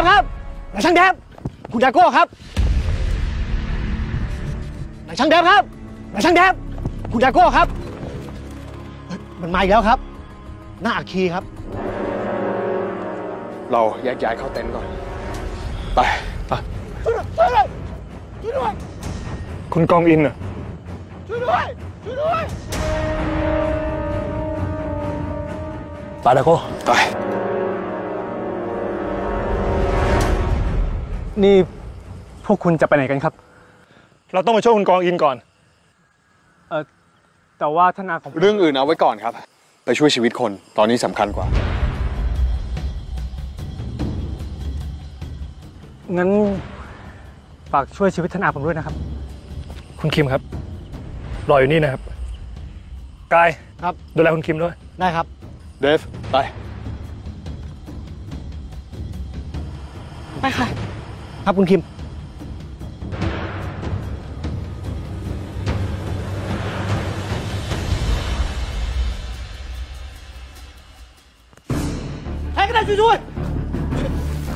คุณดาโก้ครับนายช่างแดบครับนายช่างแดบคุณดาโก้ครับเฮ้ยมันมาอีกแล้วครับ หน้าอัคคีครับ เราแยกย้ายเข้าเต็นท์ก่อน ไปช่วยด้วยช่วยด้วยช่วยด้วยคุณกองอินอะช่วยด้วยช่วยด้วยปาดาโก้ไป นี่พวกคุณจะไปไหนกันครับ เราต้องมาช่วยคุณกองอินก่อน เออแต่ว่าท่านอาของเรื่องอื่นเอาไว้ก่อนครับ ไปช่วยชีวิตคนตอนนี้สำคัญกว่า งั้นฝากช่วยชีวิตท่านอาผมด้วยนะครับ คุณคิมครับ รออยู่นี่นะครับกายครับ ดูแลคุณคิมด้วย ได้ครับ เดฟ ไป ไปค่ะ ครับคุณคิม ใครก็ได้ช่วยด้วย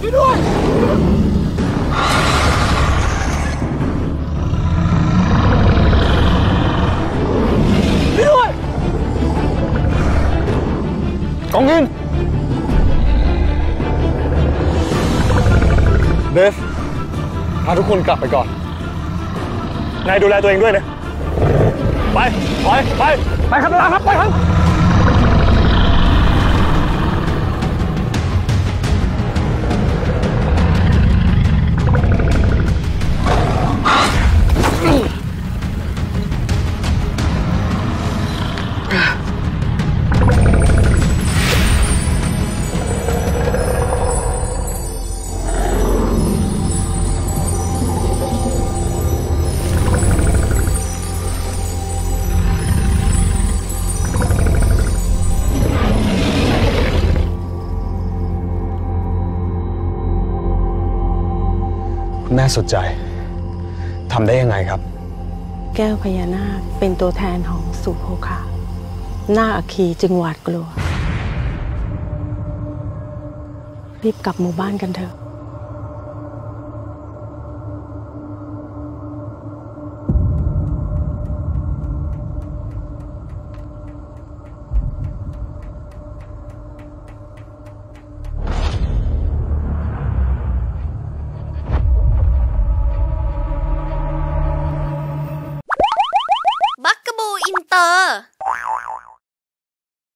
ช่วยด้วย ช่วยด้วยกองอิน พาทุกคนกลับไปก่อน นายดูแลตัวเองด้วยนะ ไป ไป ไป ไปครับลาครับ ไปครับ แม่สนใจทำได้ยังไงครับ แก้วพญานาคเป็นตัวแทนของสุโภคะหน้าอัคคีจึงหวาดกลัว รีบกลับหมู่บ้านกันเถอะ